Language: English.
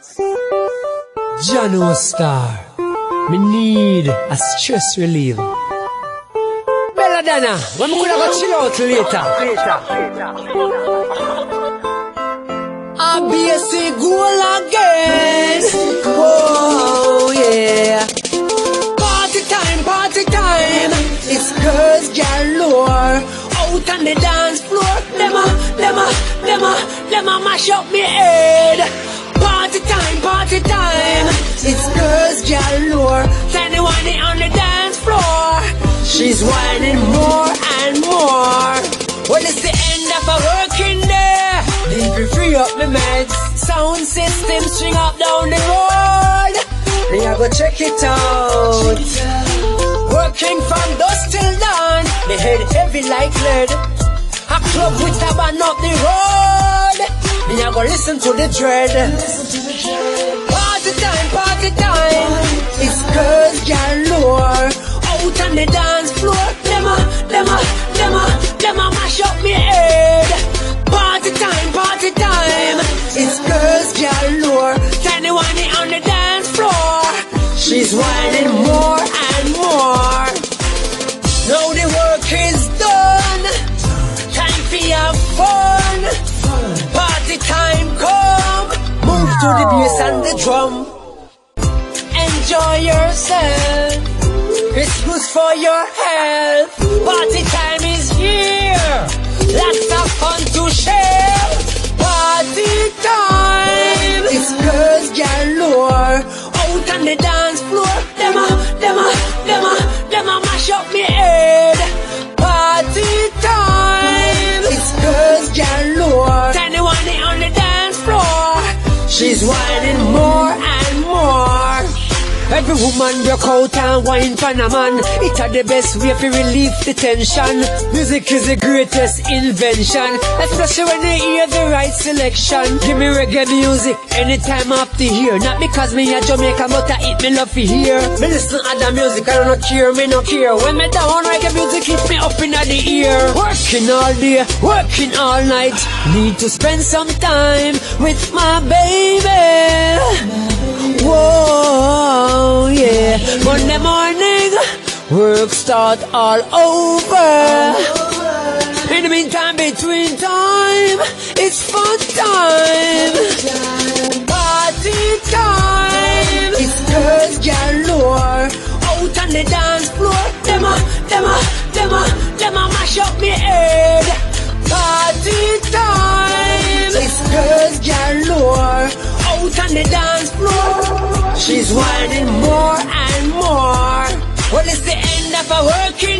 Jano Star. Me need a stress relief. Belladonna, when we could have chill out later. I'll be a goal again. Oh yeah. Party time, party time. It's girls galore. Out on the dance floor. Them a, them a, them a, them a mash up me head. Party time, party time. It's girls galore. Tiny whiny on the dance floor. She's whining more and more. Well, it's the end of a working day. Need to free up my meds. Sound system string up down the road. Me I go check it out. Working from dusk till dawn. The head heavy like lead. A club with a band up the road. Me I go listen to the dread. Party time, party time. It's girls galore. Out on the dance floor. Them a, them a, them a, them a mash up me head. Party time, party time. It's girls galore. Tiny whiny on the dance floor. She's whining bass and the drum. Enjoy yourself. It's good for your health. Party time is here. Lots of fun to share. Party time. It's girls galore. Out on the dance floor. Them She's and more. Every woman broke out and wine for a man. It the best way to relieve the tension. Music is the greatest invention, especially when you hear the right selection. Give me reggae music anytime the year. Not because me a Jamaica, but I eat me love to hear. Me listen to other music, I don't care, me no care. When me down reggae music, hit me up in the ear. Working all day, working all night. Need to spend some time with my baby. Whoa, work start all over. In the meantime, between time, it's fun time. Party time. It's girls galore. Out on the dance floor. Them a, them a, them a, them a mash up me head. Party time. It's girls galore. Out on the dance floor working